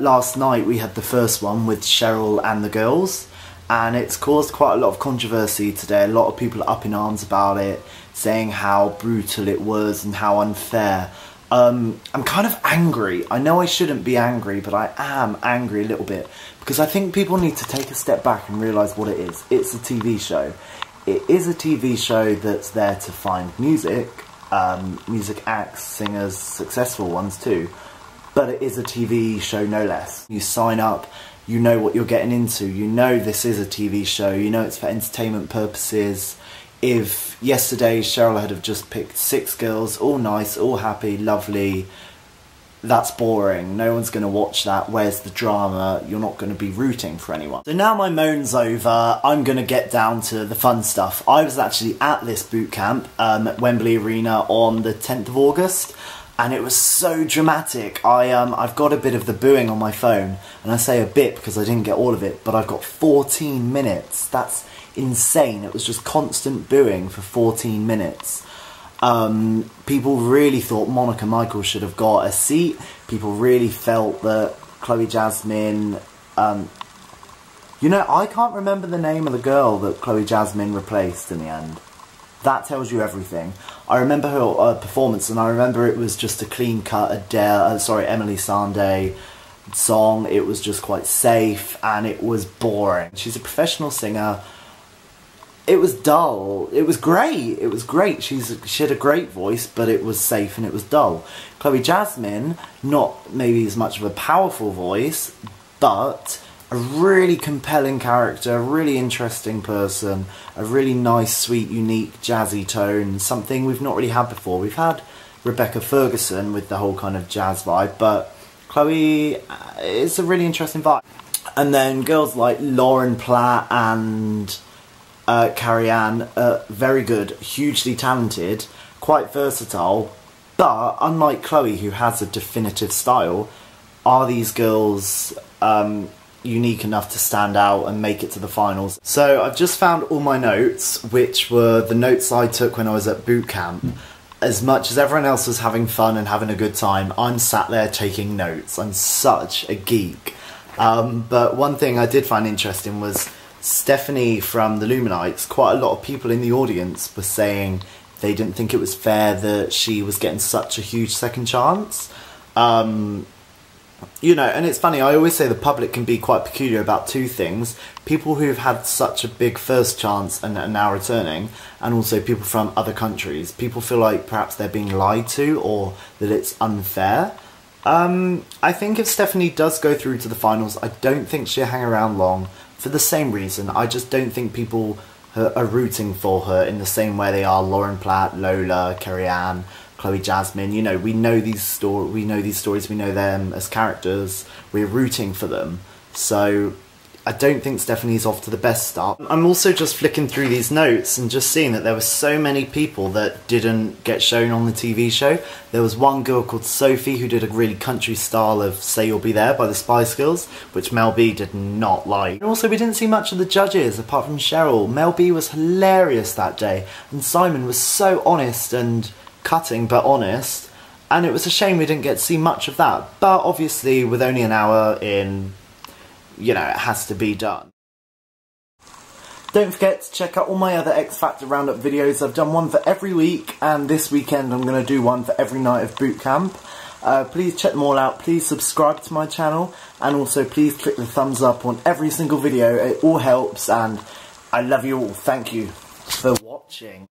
Last night we had the first one with Cheryl and the girls and it's caused quite a lot of controversy today. A lot of people are up in arms about it, saying how brutal it was and how unfair. Um, I'm kind of angry. I know I shouldn't be angry, but I am angry a little bit because I think people need to take a step back and realise what it is. It's a TV show. It is a TV show that's there to find music, um, music acts, singers, successful ones too, but it is a TV show no less. You sign up, you know what you're getting into, you know this is a TV show, you know it's for entertainment purposes. If yesterday Cheryl had have just picked six girls, all nice, all happy, lovely, that's boring. No one's going to watch that. Where's the drama? You're not going to be rooting for anyone. So now my moan's over, I'm going to get down to the fun stuff. I was actually at this boot camp um, at Wembley Arena on the 10th of August and it was so dramatic. I um, I've got a bit of the booing on my phone, and I say a bit because I didn't get all of it, but I've got 14 minutes. That's insane. It was just constant booing for 14 minutes. Um, people really thought Monica Michael should have got a seat. People really felt that Chloe Jasmine. Um, you know, I can't remember the name of the girl that Chloe Jasmine replaced in the end. That tells you everything. I remember her uh, performance, and I remember it was just a clean cut Adele, uh, sorry, Emily Sandé song. It was just quite safe, and it was boring. She's a professional singer it was dull. It was great. It was great. She's she had a great voice, but it was safe and it was dull. Chloe Jasmine, not maybe as much of a powerful voice, but a really compelling character, a really interesting person, a really nice, sweet, unique, jazzy tone. Something we've not really had before. We've had Rebecca Ferguson with the whole kind of jazz vibe, but Chloe uh, is a really interesting vibe. And then girls like Lauren Platt and uh, Carrie Ann, uh, very good, hugely talented, quite versatile, but unlike Chloe, who has a definitive style, are these girls um, unique enough to stand out and make it to the finals? So I've just found all my notes, which were the notes I took when I was at boot camp. As much as everyone else was having fun and having a good time, I'm sat there taking notes. I'm such a geek. Um, but one thing I did find interesting was Stephanie from the Luminites, quite a lot of people in the audience were saying they didn't think it was fair that she was getting such a huge second chance. Um, you know, and it's funny, I always say the public can be quite peculiar about two things people who've had such a big first chance and are now returning, and also people from other countries. People feel like perhaps they're being lied to or that it's unfair. Um, I think if Stephanie does go through to the finals, I don't think she'll hang around long for the same reason. I just don't think people are rooting for her in the same way they are Lauren Platt, Lola, Carrie Ann, Chloe Jasmine. You know, we know these story, we know these stories, we know them as characters. We're rooting for them. So I don't think Stephanie's off to the best start. I'm also just flicking through these notes and just seeing that there were so many people that didn't get shown on the TV show. There was one girl called Sophie who did a really country style of Say You'll Be There by the Spice Girls, which Mel B did not like. And also, we didn't see much of the judges apart from Cheryl. Mel B was hilarious that day, and Simon was so honest and cutting but honest. And it was a shame we didn't get to see much of that. But obviously, with only an hour in you know, it has to be done. Don't forget to check out all my other X Factor Roundup videos. I've done one for every week, and this weekend I'm going to do one for every night of boot camp. Uh, please check them all out. Please subscribe to my channel, and also please click the thumbs up on every single video. It all helps, and I love you all. Thank you for watching.